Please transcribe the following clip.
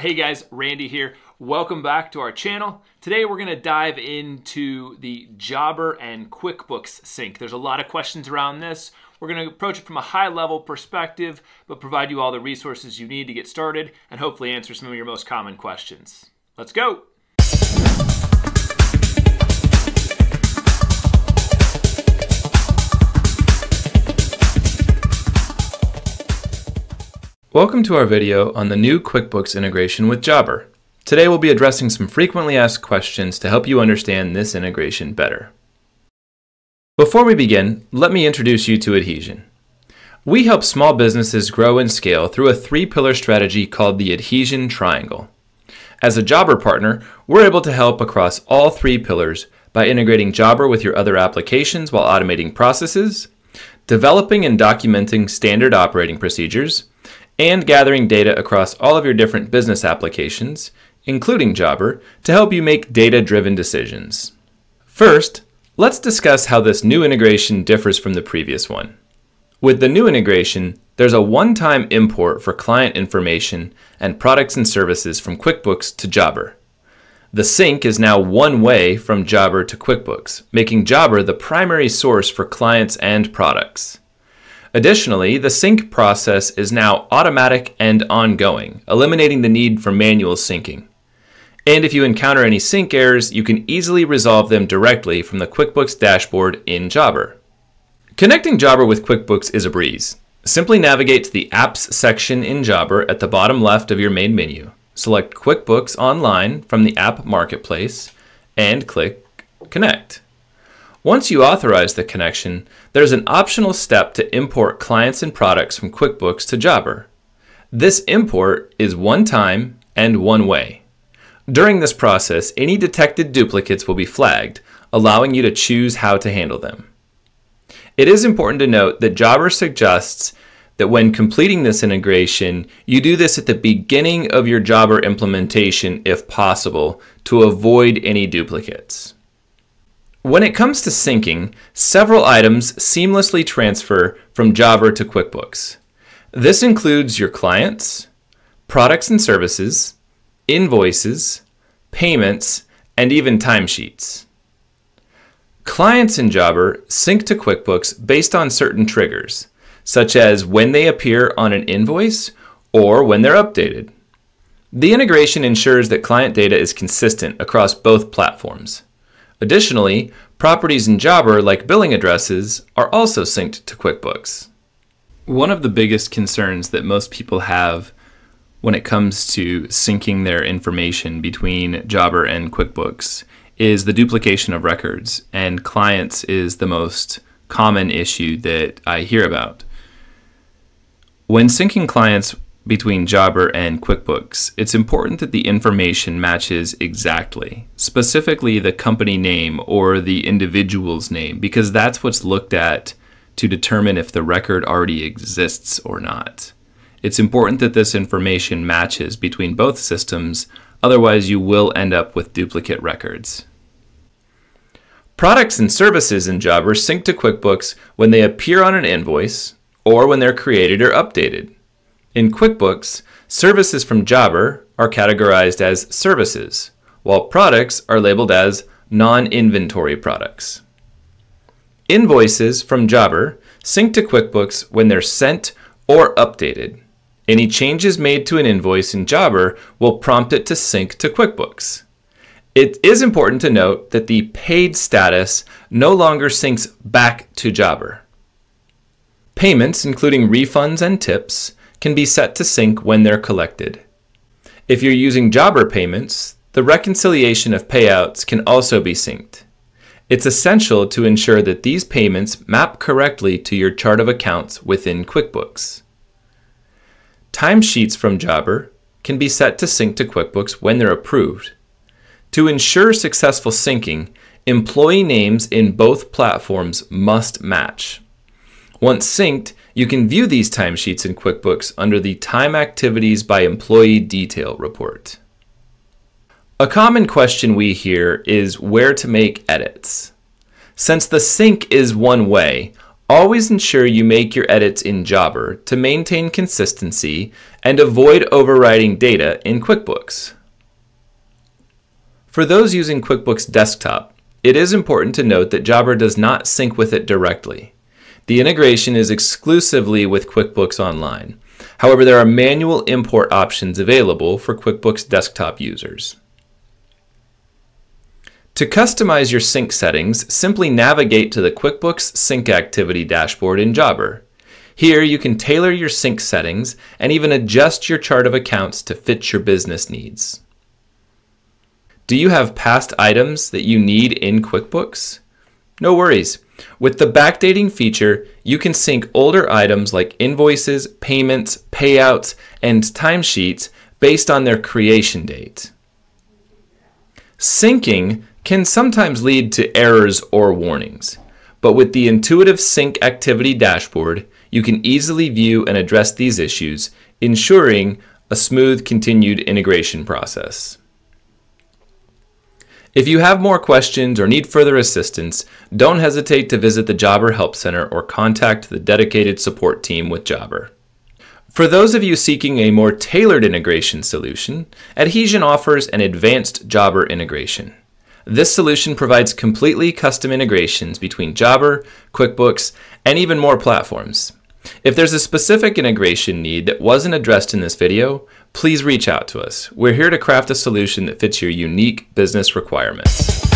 Hey guys, Randy here. Welcome back to our channel. Today we're going to dive into the Jobber and QuickBooks sync. There's a lot of questions around this. We're going to approach it from a high level perspective, but provide you all the resources you need to get started and hopefully answer some of your most common questions. Let's go. Welcome to our video on the new QuickBooks integration with Jobber. Today we'll be addressing some frequently asked questions to help you understand this integration better. Before we begin, let me introduce you to Adhesion. We help small businesses grow and scale through a three-pillar strategy called the Adhesion Triangle. As a Jobber partner, we're able to help across all three pillars by integrating Jobber with your other applications while automating processes, developing and documenting standard operating procedures, and gathering data across all of your different business applications, including Jobber, to help you make data driven decisions. First, let's discuss how this new integration differs from the previous one. With the new integration, there's a one time import for client information and products and services from QuickBooks to Jobber. The sync is now one way from Jobber to QuickBooks, making Jobber the primary source for clients and products. Additionally, the sync process is now automatic and ongoing, eliminating the need for manual syncing. And if you encounter any sync errors, you can easily resolve them directly from the QuickBooks dashboard in Jobber. Connecting Jobber with QuickBooks is a breeze. Simply navigate to the Apps section in Jobber at the bottom left of your main menu. Select QuickBooks Online from the App Marketplace and click Connect. Once you authorize the connection, there's an optional step to import clients and products from QuickBooks to Jobber. This import is one time and one way. During this process, any detected duplicates will be flagged, allowing you to choose how to handle them. It is important to note that Jobber suggests that when completing this integration, you do this at the beginning of your Jobber implementation if possible to avoid any duplicates. When it comes to syncing, several items seamlessly transfer from Jobber to QuickBooks. This includes your clients, products and services, invoices, payments, and even timesheets. Clients in Jobber sync to QuickBooks based on certain triggers, such as when they appear on an invoice or when they're updated. The integration ensures that client data is consistent across both platforms. Additionally, properties in Jobber, like billing addresses, are also synced to QuickBooks. One of the biggest concerns that most people have when it comes to syncing their information between Jobber and QuickBooks is the duplication of records, and clients is the most common issue that I hear about. When syncing clients between Jobber and QuickBooks, it's important that the information matches exactly, specifically the company name or the individual's name, because that's what's looked at to determine if the record already exists or not. It's important that this information matches between both systems, otherwise, you will end up with duplicate records. Products and services in Jobber sync to QuickBooks when they appear on an invoice or when they're created or updated. In QuickBooks, services from Jobber are categorized as services, while products are labeled as non-inventory products. Invoices from Jobber sync to QuickBooks when they're sent or updated. Any changes made to an invoice in Jobber will prompt it to sync to QuickBooks. It is important to note that the paid status no longer syncs back to Jobber. Payments, including refunds and tips, can be set to sync when they're collected. If you're using Jobber payments, the reconciliation of payouts can also be synced. It's essential to ensure that these payments map correctly to your chart of accounts within QuickBooks. Timesheets from Jobber can be set to sync to QuickBooks when they're approved. To ensure successful syncing, employee names in both platforms must match. Once synced, you can view these timesheets in QuickBooks under the Time Activities by Employee Detail report. A common question we hear is where to make edits. Since the sync is one way, Always ensure you make your edits in Jobber to maintain consistency and avoid overwriting data in QuickBooks. For those using QuickBooks Desktop, it is important to note that Jobber does not sync with it directly. The integration is exclusively with QuickBooks Online. However, there are manual import options available for QuickBooks Desktop users. To customize your sync settings, simply navigate to the QuickBooks Sync Activity dashboard in Jobber. Here you can tailor your sync settings and even adjust your chart of accounts to fit your business needs. Do you have past items that you need in QuickBooks? No worries. With the backdating feature, you can sync older items like invoices, payments, payouts, and timesheets based on their creation date. Syncing can sometimes lead to errors or warnings. But with the intuitive sync activity dashboard, you can easily view and address these issues, ensuring a smooth continued integration process. If you have more questions or need further assistance, don't hesitate to visit the Jobber Help Center or contact the dedicated support team with Jobber. For those of you seeking a more tailored integration solution, Adhesion offers an advanced Jobber integration. This solution provides completely custom integrations between Jobber, QuickBooks, and even more platforms. If there's a specific integration need that wasn't addressed in this video, please reach out to us. We're here to craft a solution that fits your unique business requirements.